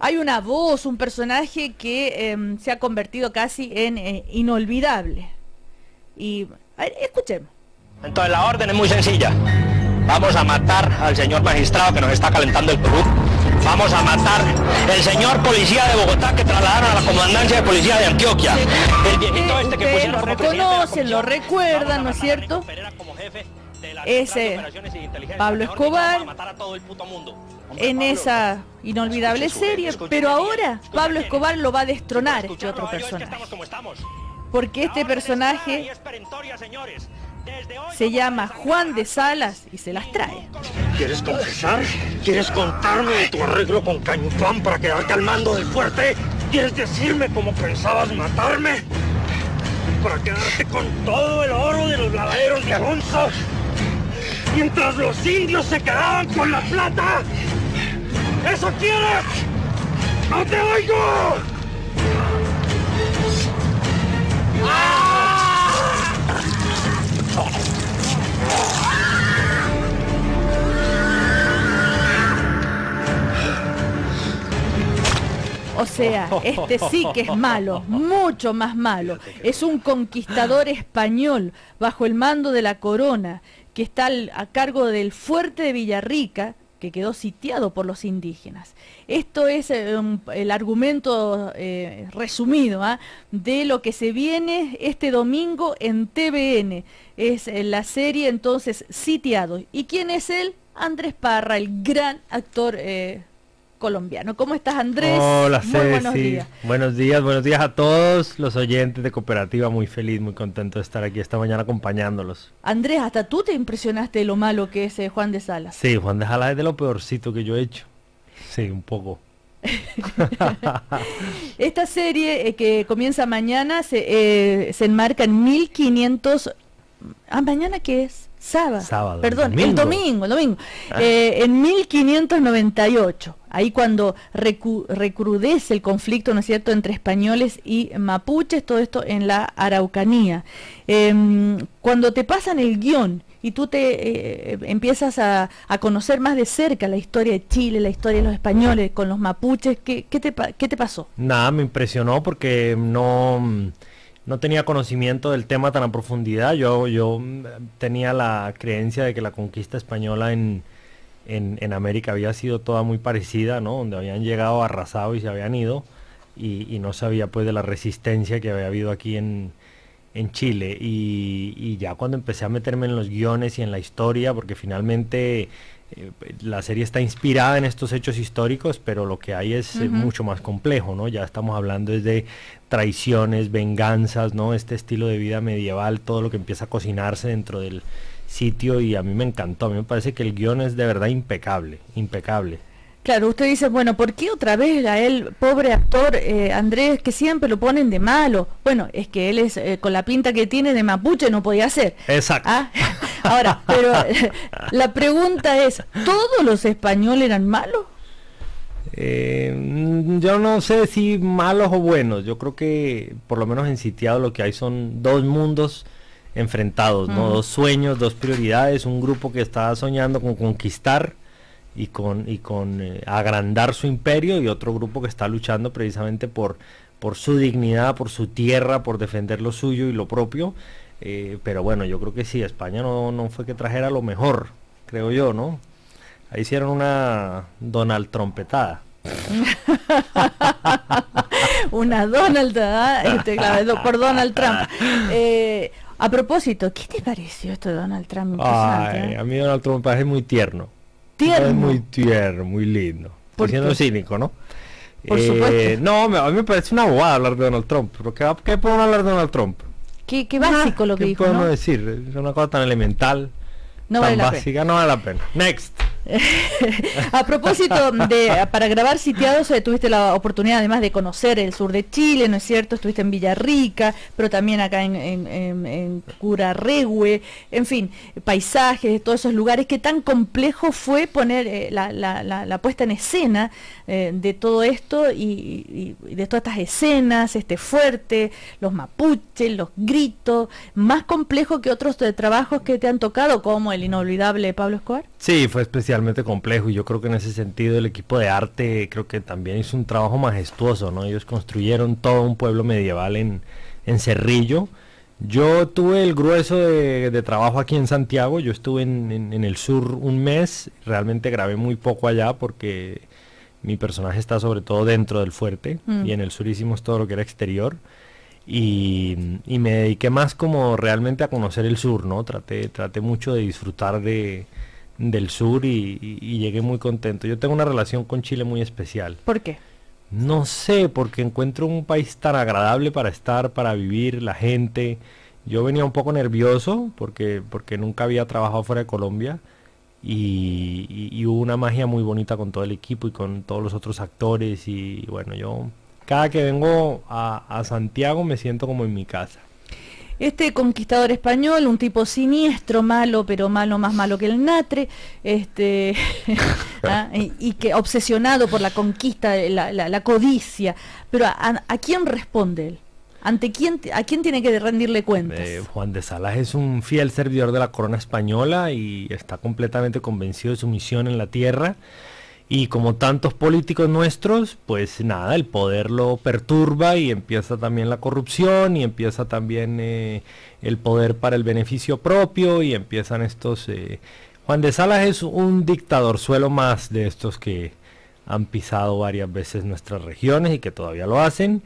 hay una voz, un personaje que em, se ha convertido casi en eh, inolvidable. Y escuchemos. Entonces la orden es muy sencilla. Vamos a matar al señor magistrado que nos está calentando el Perú. Vamos a matar el señor policía de Bogotá que trasladaron a la comandancia de policía de Antioquia. El viejito este que lo reconocen, lo recuerdan, ¿no es cierto? Ese Pablo Escobar en esa inolvidable serie, pero ahora Pablo Escobar lo va a destronar este otro personaje. Porque este personaje se llama Juan de Salas y se las trae. ¿Quieres confesar? ¿Quieres contarme de tu arreglo con Cañufán para quedarte al mando del fuerte? ¿Quieres decirme cómo pensabas matarme? ¿Para quedarte con todo el oro de los lavaderos de Alonso? Mientras los indios se quedaban con la plata. ¿Eso quieres? ¡No te oigo! O sea, este sí que es malo, mucho más malo. Es un conquistador español bajo el mando de la corona que está a cargo del fuerte de Villarrica, que quedó sitiado por los indígenas. Esto es eh, el argumento eh, resumido ¿ah? de lo que se viene este domingo en TVN. Es eh, la serie entonces Sitiado. ¿Y quién es él? Andrés Parra, el gran actor colombiano. ¿Cómo estás, Andrés? Hola, muy buenos días. Buenos días, buenos días a todos los oyentes de Cooperativa. Muy feliz, muy contento de estar aquí esta mañana acompañándolos. Andrés, hasta tú te impresionaste de lo malo que es eh, Juan de Salas. Sí, Juan de Salas es de lo peorcito que yo he hecho. Sí, un poco. Esta serie eh, que comienza mañana se, eh, se enmarca en 1500... ¿Ah, mañana qué es? Sábado. Perdón, el domingo, el domingo. Ah. en 1598 ahí cuando recrudece el conflicto, ¿no es cierto?, entre españoles y mapuches, todo esto en la Araucanía. Em, cuando te pasan el guion y tú te eh, empiezas a, conocer más de cerca la historia de Chile, la historia de los españoles con los mapuches, ¿qué, te, qué te pasó? Nada, me impresionó porque no no tenía conocimiento del tema tan a profundidad. Yo, yo tenía la creencia de que la conquista española en, en, América había sido toda muy parecida, ¿no? Donde habían llegado arrasados y se habían ido y, no sabía pues de la resistencia que había habido aquí en, Chile. Y, ya cuando empecé a meterme en los guiones y en la historia, porque finalmente eh, la serie está inspirada en estos hechos históricos, pero lo que hay es eh, mucho más complejo, ¿no? Ya estamos hablando de traiciones, venganzas, ¿no? Este estilo de vida medieval, todo lo que empieza a cocinarse dentro del sitio y a mí me encantó. A mí me parece que el guion es de verdad impecable, impecable. Claro, usted dice, bueno, ¿por qué otra vez a él, pobre actor eh, Andrés, que siempre lo ponen de malo? Bueno, es que él es, eh, con la pinta que tiene de mapuche, no podía ser. Exacto. ¿Ah? Ahora, pero la pregunta es, ¿todos los españoles eran malos? Eh, yo no sé si malos o buenos. Yo creo que por lo menos en Sitiado lo que hay son dos mundos enfrentados, ¿no? Mm. Dos sueños, dos prioridades, un grupo que está soñando con conquistar y con, y con eh, agrandar su imperio y otro grupo que está luchando precisamente por, por su dignidad, por su tierra, por defender lo suyo y lo propio. Eh, pero bueno, yo creo que sí, España no, no fue que trajera lo mejor, creo yo, ¿no? Ahí hicieron una Donald trompetada. una Donald, este, por Donald Trump. Eh, a propósito, ¿qué te pareció esto de Donald Trump? Ay, a mí Donald Trump me parece muy tierno. Tierno. Es muy tierno, muy lindo. Por siendo cínico, ¿no? Por eh, supuesto. No, a mí me parece una bobada hablar de Donald Trump. ¿Pero qué, qué podemos hablar de Donald Trump? Qué, qué básico lo que ¿qué dijo, podemos decir? Es una cosa tan elemental, no tan básica, no vale la pena. Next. a propósito de para grabar sitiados eh, tuviste la oportunidad además de conocer el sur de Chile, ¿no es cierto? Estuviste en Villarrica, pero también acá en, en, en, en fin, paisajes, todos esos lugares. ¿Qué tan complejo fue poner eh, la, puesta en escena eh, de todo esto y, y, de todas estas escenas, este fuerte, los mapuches, los gritos, más complejo que otros trabajos que te han tocado, como el inolvidable Pablo Escobar? Sí, fue especialmente complejo y yo creo que en ese sentido el equipo de arte creo que también hizo un trabajo majestuoso, ¿no? Ellos construyeron todo un pueblo medieval en, en Cerrillo. Yo tuve el grueso de, trabajo aquí en Santiago, yo estuve en, el sur un mes, realmente grabé muy poco allá porque mi personaje está sobre todo dentro del fuerte mm. y en el sur hicimos todo lo que era exterior. Y, me dediqué más como realmente a conocer el sur, ¿no? Traté, traté mucho de disfrutar de, del sur y, llegué muy contento. Yo tengo una relación con Chile muy especial. ¿Por qué? No sé, porque encuentro un país tan agradable para estar, para vivir, la gente. Yo venía un poco nervioso porque, porque nunca había trabajado fuera de Colombia y, hubo una magia muy bonita con todo el equipo y con todos los otros actores y bueno, yo cada que vengo a Santiago me siento como en mi casa. Este conquistador español, un tipo siniestro, malo, pero malo más malo que el natre, este, ¿ah? y, que obsesionado por la conquista, la, codicia. Pero a, quién responde él? ¿Ante quién, ¿A quién tiene que rendirle cuentas? Eh, Juan de Salas es un fiel servidor de la corona española y está completamente convencido de su misión en la tierra. Y como tantos políticos nuestros, pues nada, el poder lo perturba y empieza también la corrupción y empieza también eh, el poder para el beneficio propio y empiezan estos... Eh, Juan de Salas es un dictador suelo más de estos que han pisado varias veces nuestras regiones y que todavía lo hacen.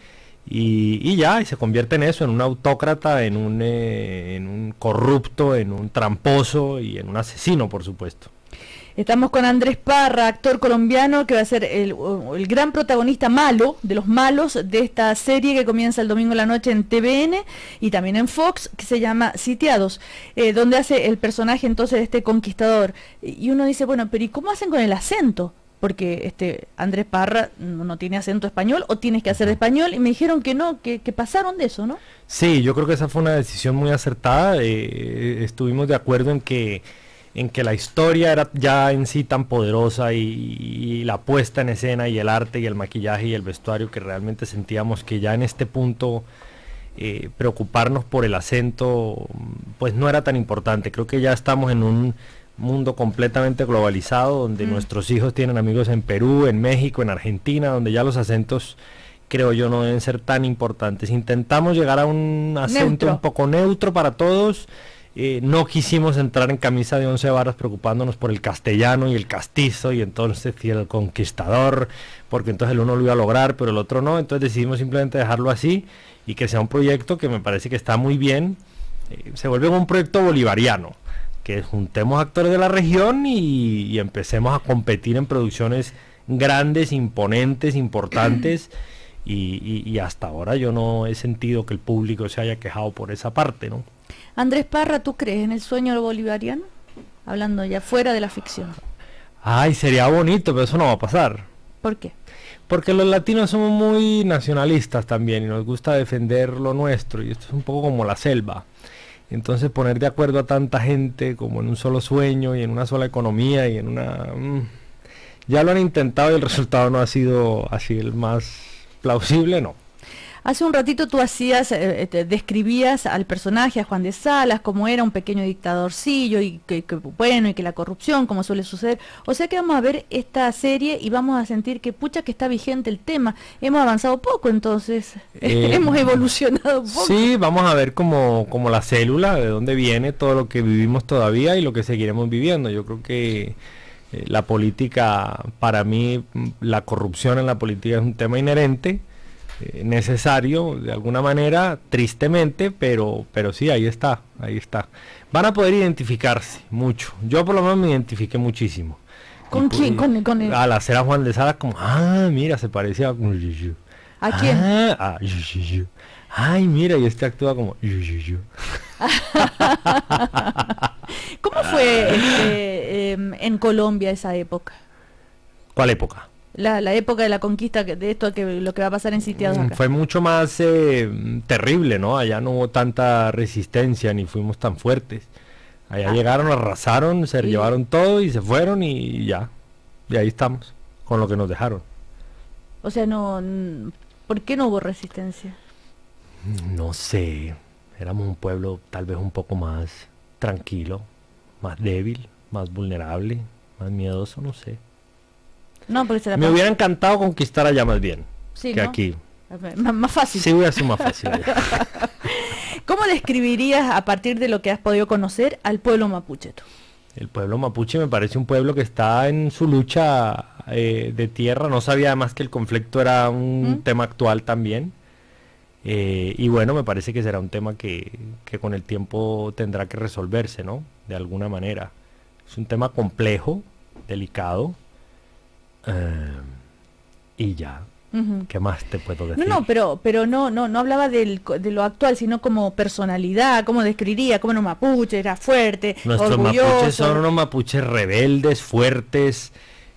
Y, ya, y se convierte en eso, en un autócrata, en un, eh, en un corrupto, en un tramposo y en un asesino, por supuesto. Estamos con Andrés Parra, actor colombiano, que va a ser el, gran protagonista malo, de los malos, de esta serie que comienza el domingo en la noche en TVN y también en Fox, que se llama Sitiados, eh, donde hace el personaje entonces de este conquistador. Y uno dice, bueno, pero ¿y cómo hacen con el acento? porque este Andrés Parra no, tiene acento español o tienes que hacer español y me dijeron que no, que, pasaron de eso, ¿no? Sí, yo creo que esa fue una decisión muy acertada. Eh, estuvimos de acuerdo en que en que la historia era ya en sí tan poderosa y, la puesta en escena y el arte y el maquillaje y el vestuario que realmente sentíamos que ya en este punto eh, preocuparnos por el acento pues no era tan importante. Creo que ya estamos en un mundo completamente globalizado donde mm. nuestros hijos tienen amigos en Perú, en México, en Argentina, donde ya los acentos creo yo no deben ser tan importantes. Intentamos llegar a un acento un poco neutro para todos eh, no quisimos entrar en camisa de once varas preocupándonos por el castellano y el castizo y entonces y el conquistador, porque entonces el uno lo iba a lograr, pero el otro no, entonces decidimos simplemente dejarlo así y que sea un proyecto que me parece que está muy bien. Eh, se vuelve un proyecto bolivariano, que juntemos actores de la región y, empecemos a competir en producciones grandes, imponentes, importantes. Y, y, hasta ahora yo no he sentido que el público se haya quejado por esa parte, ¿no? Andrés Parra, ¿tú crees en el sueño bolivariano? Hablando ya fuera de la ficción. Ay, sería bonito, pero eso no va a pasar. ¿Por qué? Porque los latinos somos muy nacionalistas también y nos gusta defender lo nuestro y esto es un poco como la selva. Entonces poner de acuerdo a tanta gente como en un solo sueño y en una sola economía y en una... Mm, ya lo han intentado y el resultado no ha sido así el más plausible, no. Hace un ratito tú hacías, eh, eh, describías al personaje, a Juan de Salas, como era un pequeño dictadorcillo y que, bueno, y que la corrupción, como suele suceder. O sea que vamos a ver esta serie y vamos a sentir que pucha que está vigente el tema. Hemos avanzado poco entonces, eh, hemos evolucionado poco. Sí, vamos a ver como, como la célula, de dónde viene todo lo que vivimos todavía y lo que seguiremos viviendo. Yo creo que la política, para mí, la corrupción en la política es un tema inherente eh, necesario de alguna manera, tristemente, pero, pero sí, ahí está, ahí está. Van a poder identificarse mucho. Yo por lo menos me identifiqué muchísimo. ¿Con quién? Con, con el... Al hacer a Juan de Salas como, ah, mira, se parecía a... ¿A quién? Ah, Ay, mira, y este actúa como... ¿Cómo fue este, em, en Colombia esa época? ¿Cuál época? La, época de la conquista de esto que lo que va a pasar en sitiados mm, Fue mucho más eh, terrible, ¿no? Allá no hubo tanta resistencia ni fuimos tan fuertes. Allá ah. llegaron, arrasaron, se llevaron todo y se fueron y ya. Y ahí estamos, con lo que nos dejaron. O sea, no, ¿por qué no hubo resistencia? No sé, éramos un pueblo tal vez un poco más tranquilo, más débil, más vulnerable, más miedoso, no sé. No, Me hubiera encantado conquistar allá más bien que aquí. más fácil. Sí, hubiera sido más fácil. ¿Cómo describirías a partir de lo que has podido conocer al pueblo mapuche? El pueblo mapuche me parece un pueblo que está en su lucha eh, de tierra. No sabía además que el conflicto era un tema actual también. Eh, y bueno, me parece que será un tema que, con el tiempo tendrá que resolverse, ¿no? De alguna manera. Es un tema complejo, delicado. Eh, y ya, ¿Qué más te puedo decir? No, no, pero, pero no, no, no hablaba de lo actual, sino como personalidad, cómo describiría, como un mapuche, era fuerte, Nuestros mapuches son unos mapuches rebeldes, fuertes,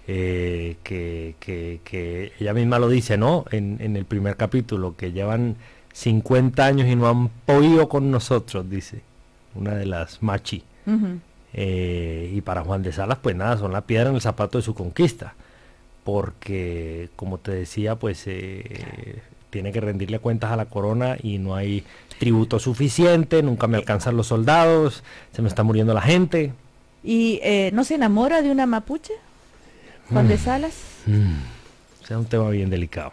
eh, que, que, ella misma lo dice, ¿no? En, en el primer capítulo, que llevan 50 años y no han podido con nosotros, dice una de las machi. Eh, y para Juan de Salas, pues nada, son la piedra en el zapato de su conquista porque como te decía, pues eh, tiene que rendirle cuentas a la corona y no hay tributo suficiente, nunca me alcanzan los soldados, se me está muriendo la gente. ¿Y eh, no se enamora de una mapuche? Juan de mm. Salas. Mm. es un tema bien delicado.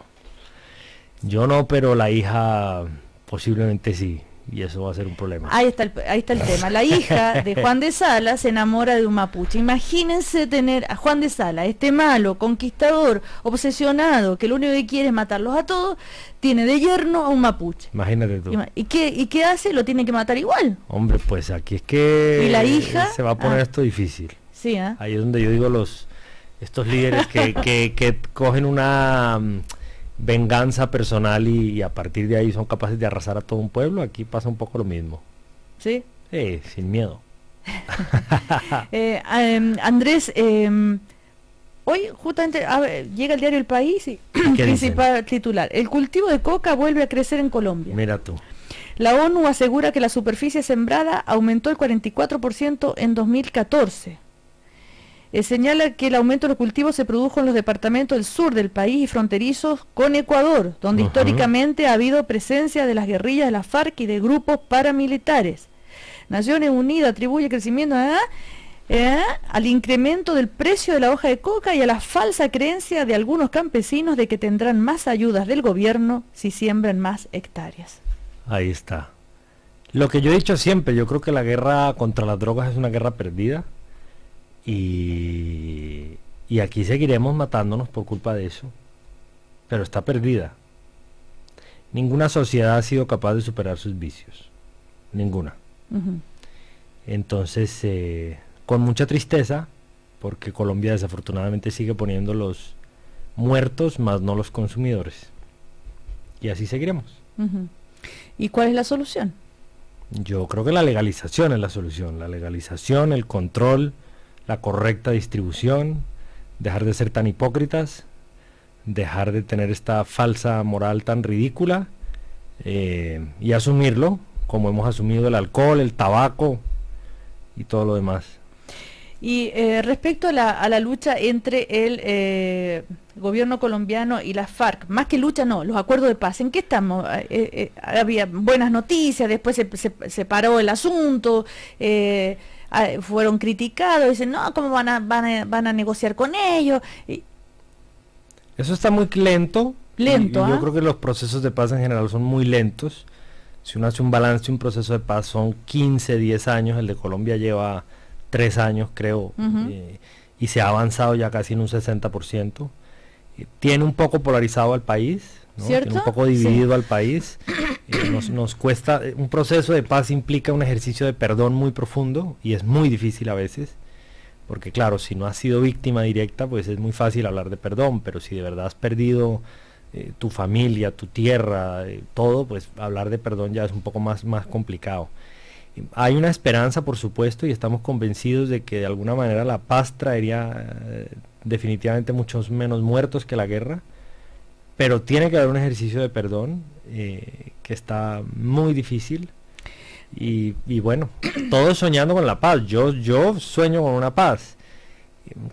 Yo no, pero la hija posiblemente sí y eso va a ser un problema. Ahí está el, ahí está el tema. La hija de Juan de Sala se enamora de un mapuche. Imagínense tener a Juan de Sala, este malo, conquistador, obsesionado, que lo único que quiere es matarlos a todos, tiene de yerno a un mapuche. Imagínate tú. ¿Y qué, y qué hace? Lo tiene que matar igual. Hombre, pues aquí es que ¿Y la hija? se va a poner ah. esto difícil. Sí, ¿eh? Ahí es donde yo digo los estos líderes que, que, que cogen una venganza personal y, a partir de ahí son capaces de arrasar a todo un pueblo, aquí pasa un poco lo mismo. ¿Sí? Sí, sin miedo. Eh, em, Andrés, em, hoy justamente llega el diario El País y principal titular, el cultivo de coca vuelve a crecer en Colombia. Mira tú. La ONU asegura que la superficie sembrada aumentó el 44% en 2014. Eh, señala que el aumento de los cultivos se produjo en los departamentos del sur del país y fronterizos con Ecuador, donde históricamente ha habido presencia de las guerrillas de la FARC y de grupos paramilitares. Naciones Unidas atribuye crecimiento ¿eh? al incremento del precio de la hoja de coca y a la falsa creencia de algunos campesinos de que tendrán más ayudas del gobierno si siembran más hectáreas. Ahí está. Lo que yo he dicho siempre, yo creo que la guerra contra las drogas es una guerra perdida y, y aquí seguiremos matándonos por culpa de eso. Pero está perdida. Ninguna sociedad ha sido capaz de superar sus vicios. Ninguna. Entonces, eh, con mucha tristeza, porque Colombia desafortunadamente sigue poniendo los muertos más no los consumidores. Y así seguiremos. ¿Y cuál es la solución? Yo creo que la legalización es la solución. La legalización, el control, la correcta distribución, dejar de ser tan hipócritas, dejar de tener esta falsa moral tan ridícula eh, y asumirlo como hemos asumido el alcohol, el tabaco y todo lo demás. Y eh, respecto a la, lucha entre el eh, gobierno colombiano y la FARC, más que lucha no, los acuerdos de paz, ¿en qué estamos? había buenas noticias, después se, paró el asunto, Ah, fueron criticados, dicen, no, ¿cómo van a, van a, negociar con ellos? Eso está muy lento. Lento. yo ¿ah? creo que los procesos de paz en general son muy lentos. Si uno hace un balance, un proceso de paz son 15, 10 años, el de Colombia lleva 3 años creo, eh, y se ha avanzado ya casi en un 60%. Tiene un poco polarizado al país, un poco dividido al país. Eh, nos, cuesta, eh, un proceso de paz implica un ejercicio de perdón muy profundo y es muy difícil a veces. Porque claro, si no has sido víctima directa, pues es muy fácil hablar de perdón, pero si de verdad has perdido eh, tu familia, tu tierra, todo, pues hablar de perdón ya es un poco más, más complicado. Hay una esperanza, por supuesto, y estamos convencidos de que de alguna manera la paz traería definitivamente muchos menos muertos que la guerra pero tiene que haber un ejercicio de perdón eh, que está muy difícil. Y, bueno, todos soñando con la paz. Yo, yo sueño con una paz.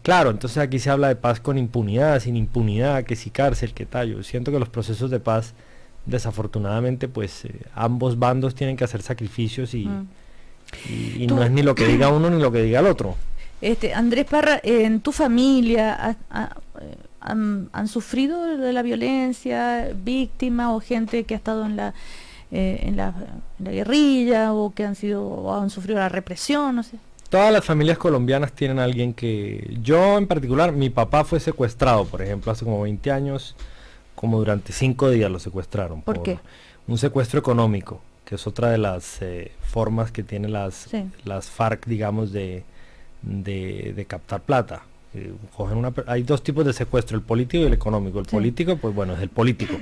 Claro, entonces aquí se habla de paz con impunidad, sin impunidad, que si cárcel, que tal. Yo siento que los procesos de paz, desafortunadamente, pues eh, ambos bandos tienen que hacer sacrificios y, mm. y, no es ni lo que diga uno ni lo que diga el otro. Este, Andrés Parra, en tu familia eh, han, sufrido de la violencia, víctimas o gente que ha estado en la, eh, en la, guerrilla o que han sido o han sufrido la represión, no sé. Todas las familias colombianas tienen a alguien que yo en particular, mi papá fue secuestrado, por ejemplo, hace como 20 años, como durante 5 días lo secuestraron. ¿Por, qué? Un secuestro económico, que es otra de las eh, formas que tienen las, las FARC, digamos, de, de, captar plata. Eh, cogen una, hay dos tipos de secuestro, el político y el económico. El político, pues bueno, es el político.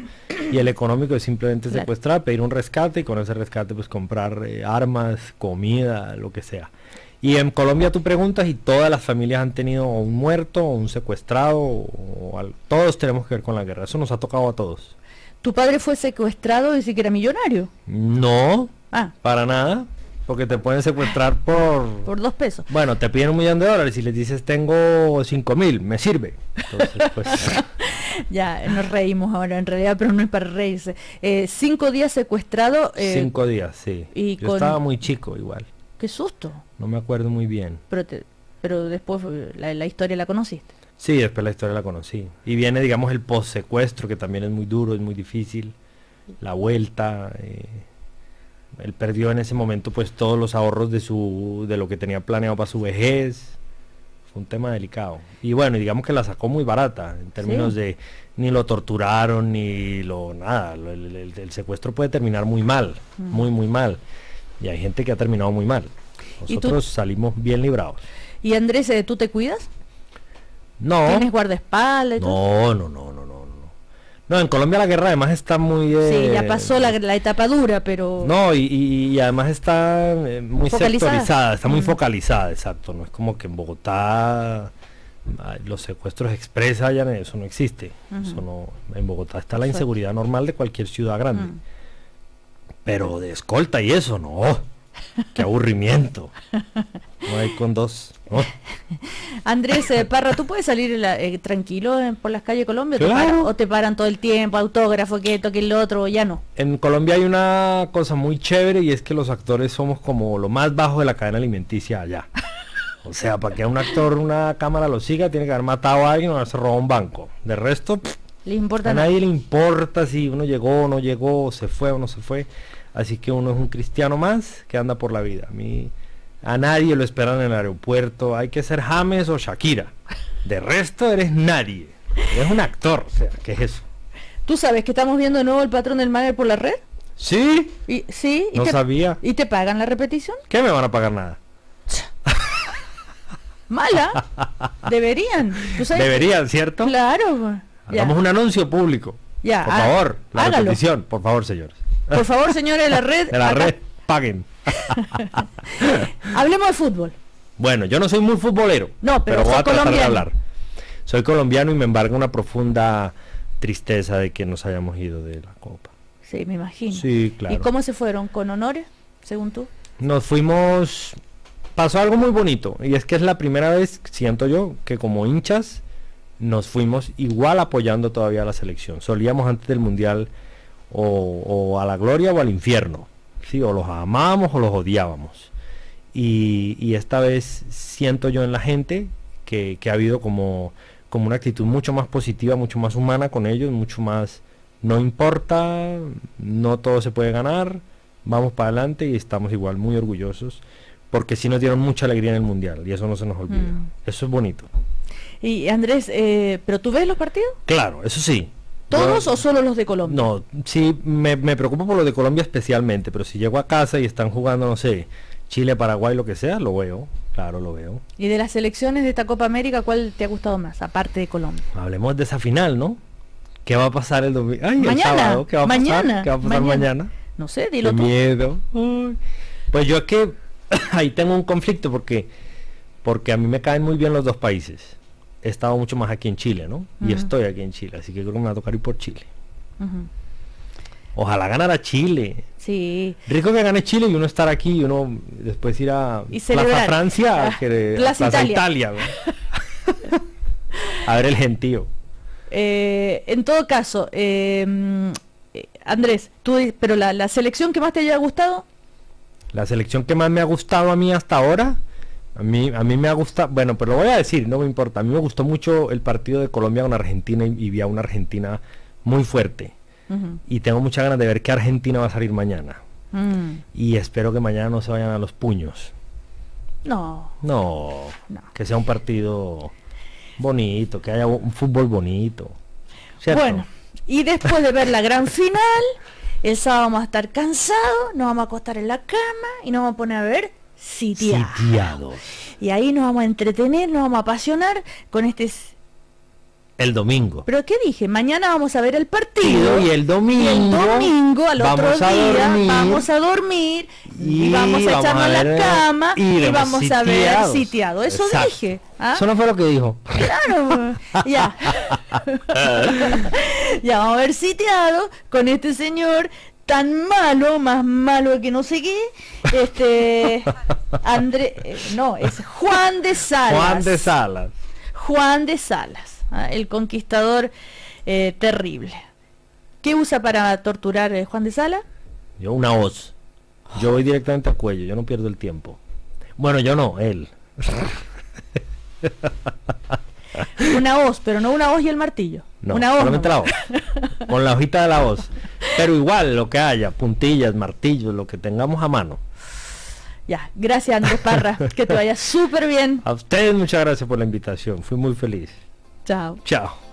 Y el económico es simplemente secuestrar, pedir un rescate y con ese rescate pues comprar eh, armas, comida, lo que sea. Y en Colombia tú preguntas y todas las familias han tenido un muerto o un secuestrado, o, todos tenemos que ver con la guerra. Eso nos ha tocado a todos. ¿Tu padre fue secuestrado y sí que era millonario? No, ah. para nada. Porque te pueden secuestrar por... Por dos pesos. Bueno, te piden un millón de dólares y les dices tengo cinco mil, me sirve. Pues, ya, nos reímos ahora en realidad, pero no es para reírse. Eh, cinco días secuestrado. Eh, cinco días, sí. Y Yo estaba muy chico igual. Qué susto. No me acuerdo muy bien. Pero, pero después la, la historia la conociste. Sí, después la historia la conocí. Y viene, digamos, el post-secuestro, que también es muy duro, es muy difícil. La vuelta. Eh, él perdió en ese momento pues todos los ahorros de su de lo que tenía planeado para su vejez. Fue un tema delicado. Y bueno, digamos que la sacó muy barata en términos de ni lo torturaron ni lo nada. El, secuestro puede terminar muy mal, muy muy mal. Y hay gente que ha terminado muy mal. Nosotros salimos bien librados. ¿Y Andrés, eh, tú te cuidas? No. ¿Tienes guardaespaldas? No, no, no, no, no. No, en Colombia la guerra además está muy... sí, ya pasó la, etapa dura, pero... No, y, además está eh, muy sectorizada, está muy focalizada, exacto. No es como que en Bogotá los secuestros expresa allá eso no existe. Eso no, en Bogotá está la inseguridad normal de cualquier ciudad grande. Pero de escolta y eso, no. Qué aburrimiento. No hay con dos. Andrés eh, Parra, ¿tú puedes salir eh, tranquilo por las calles de Colombia? ¿O te paran todo el tiempo, autógrafo, que esto, que el otro, ya no? En Colombia hay una cosa muy chévere y es que los actores somos como lo más bajo de la cadena alimenticia allá. O sea, para que un actor una cámara lo siga, tiene que haber matado a alguien o haberse robado un banco. De resto, ¿Le importa a nadie le importa si uno llegó o no llegó, se fue o no se fue. Así que uno es un cristiano más que anda por la vida. A mí a nadie lo esperan en el aeropuerto. Hay que ser James o Shakira. De resto eres nadie. Eres un actor. O sea, ¿qué es eso? ¿Tú sabes que estamos viendo de nuevo el patrón del Mager por la red? Sí. Y, sí. no sabía. ¿Y te pagan la repetición? ¿Qué me van a pagar nada? Mala. Deberían. Deberían, ¿cierto? Claro. Hagamos un anuncio público. Ya. Por favor, la repetición. Por favor, señores. Por favor, señores de la red. De la red, paguen. Hablemos de fútbol. Bueno, yo no soy muy futbolero. No, pero, voy a tratar de hablar. Soy colombiano y me embarga una profunda tristeza de que nos hayamos ido de la Copa. Sí, me imagino. Sí, claro. ¿Y cómo se fueron? ¿Con honores, según tú? Nos fuimos... Pasó algo muy bonito y es que es la primera vez, siento yo, que como hinchas nos fuimos igual apoyando todavía a la selección. Solíamos antes del Mundial o, a la gloria o al infierno. ¿Sí? O los amábamos o los odiábamos. Y, esta vez siento yo en la gente que, ha habido como, como una actitud mucho más positiva, mucho más humana con ellos, mucho más, no importa, no todo se puede ganar, vamos para adelante y estamos igual muy orgullosos, porque sí nos dieron mucha alegría en el Mundial y eso no se nos olvida. Mm. Eso es bonito. Y Andrés, eh, ¿pero tú ves los partidos? Claro, eso sí. ¿Todos o solo los de Colombia? No, sí, me, me preocupo por los de Colombia especialmente, pero si llego a casa y están jugando, no sé, Chile, Paraguay, lo que sea, lo veo, claro, lo veo. ¿Y de las selecciones de esta Copa América, cuál te ha gustado más, aparte de Colombia? Hablemos de esa final, ¿no? ¿Qué va a pasar el domingo? Ay, mañana, el sábado, ¿qué va a mañana, ¿Qué va a pasar mañana? No sé, dilo Qué miedo. Pues yo es que ahí tengo un conflicto porque porque a mí me caen muy bien los dos países he estado mucho más aquí en Chile, ¿no? Y estoy aquí en Chile, así que creo que me va a tocar ir por Chile. Ojalá ganara Chile. Sí. Rico que gane Chile y uno estar aquí y uno después ir a Plaza Francia, ah, Plaza, Italia. a ver el gentío. Eh, en todo caso, em, eh, Andrés, tú, pero la, selección que más te haya gustado. La selección que más me ha gustado a mí hasta ahora, A mí, a mí me ha gustado, bueno, pero lo voy a decir, no me importa. A mí me gustó mucho el partido de Colombia con Argentina y, y vi a una Argentina muy fuerte. Y tengo muchas ganas de ver qué Argentina va a salir mañana. Mm. Y espero que mañana no se vayan a los puños. No. No. Que sea un partido bonito, que haya un fútbol bonito. Bueno, y después de ver la gran final, el sábado vamos a estar cansados, nos vamos a acostar en la cama y nos vamos a poner a ver sitiados. Y ahí nos vamos a entretener, nos vamos a apasionar con este el domingo. ¿Pero qué dije? Mañana vamos a ver el partido. Y el domingo. el domingo, al otro día, vamos a dormir. Y, vamos a echarnos a la cama. Y, vamos a ver sitiado. Eso dije. ¿ah? Eso no fue lo que dijo. Claro. ya. ya vamos a ver sitiado con este señor tan malo, más malo que no sé qué. Este. André. Eh, no, es Juan de Salas. Juan de Salas. Juan de Salas. ¿ah? el conquistador eh, terrible. ¿Qué usa para torturar eh, Juan de Sala? Yo una hoz. Yo voy directamente al cuello, yo no pierdo el tiempo. Bueno, yo no, él. una hoz, pero no una hoz y el martillo. No, una hoz. la hoz. Con la hojita de la hoz. Pero igual, lo que haya, puntillas, martillos, lo que tengamos a mano. Ya, gracias Andrés Parra, que te vaya súper bien. A ustedes muchas gracias por la invitación, fui muy feliz. Chao. Chao.